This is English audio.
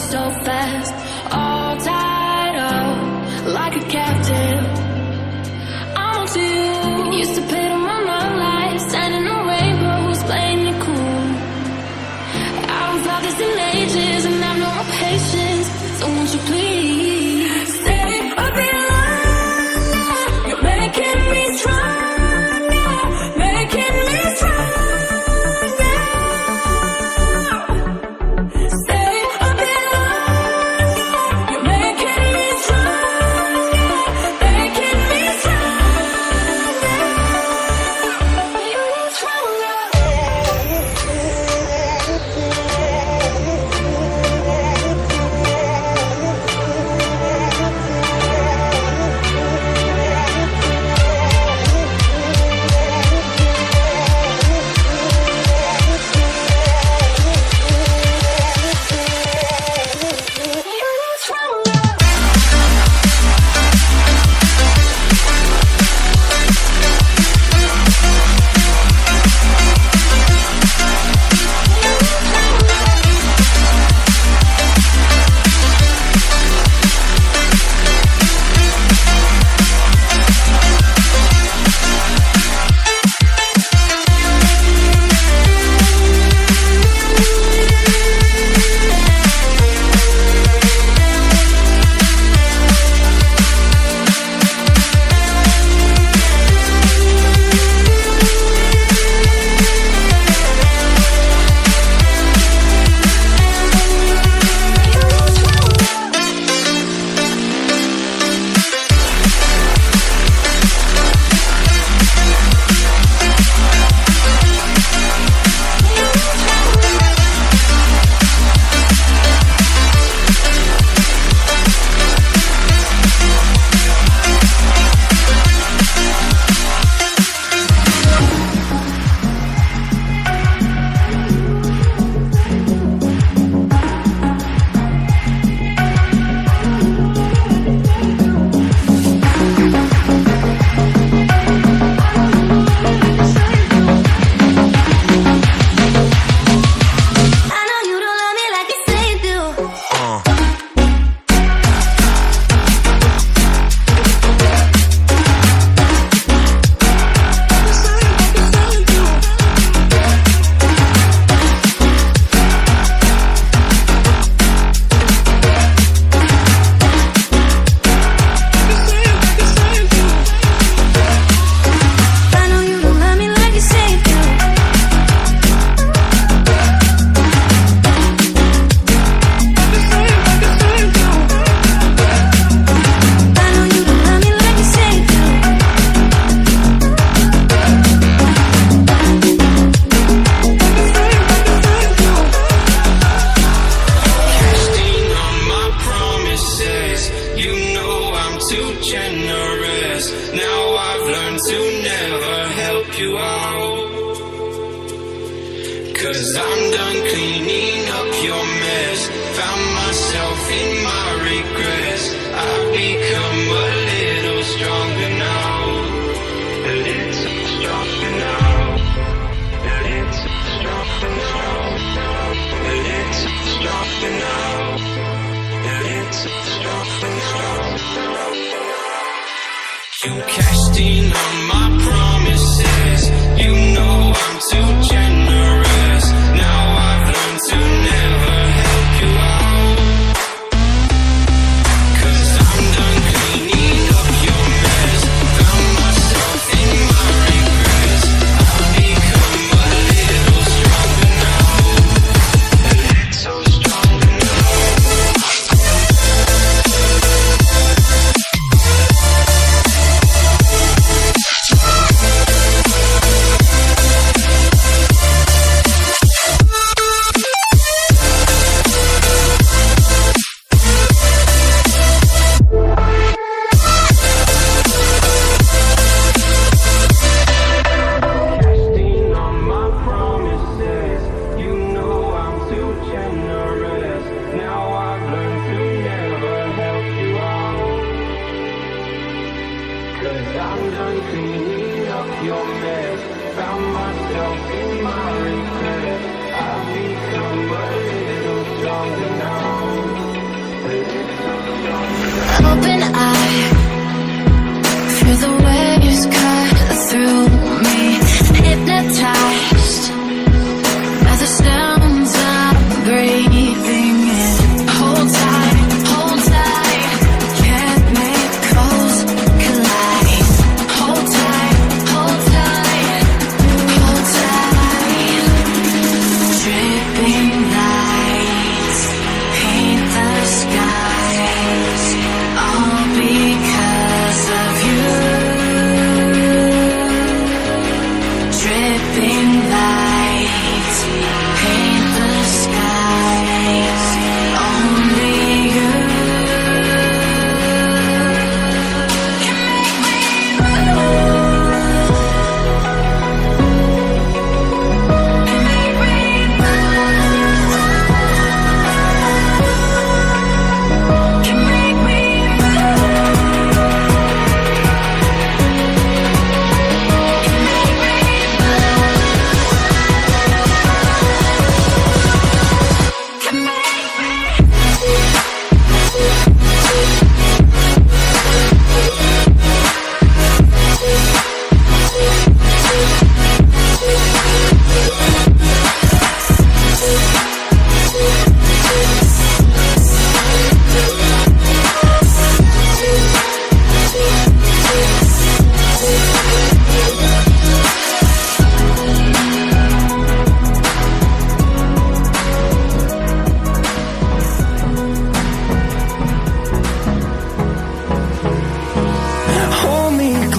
so fast,